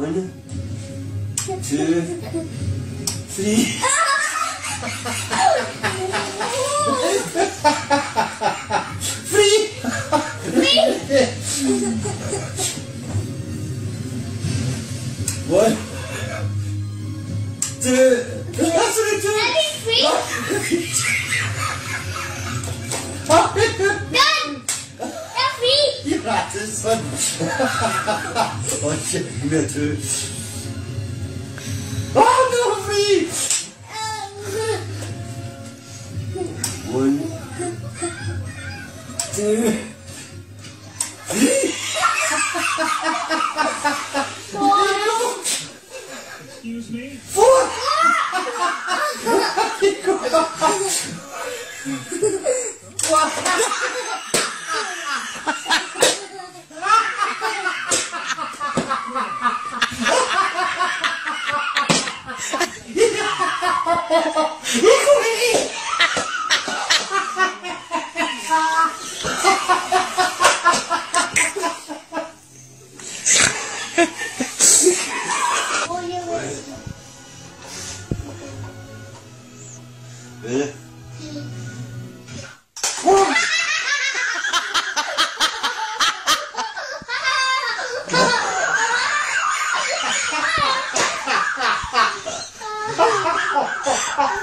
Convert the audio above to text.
One, two, three. Three. One, two. Free! You got this one. oh shit, me a two. Oh no, free. One, two, three. Excuse me? Four. Oh, えっ？ヘッヘッヘッヘッヘッヘッ。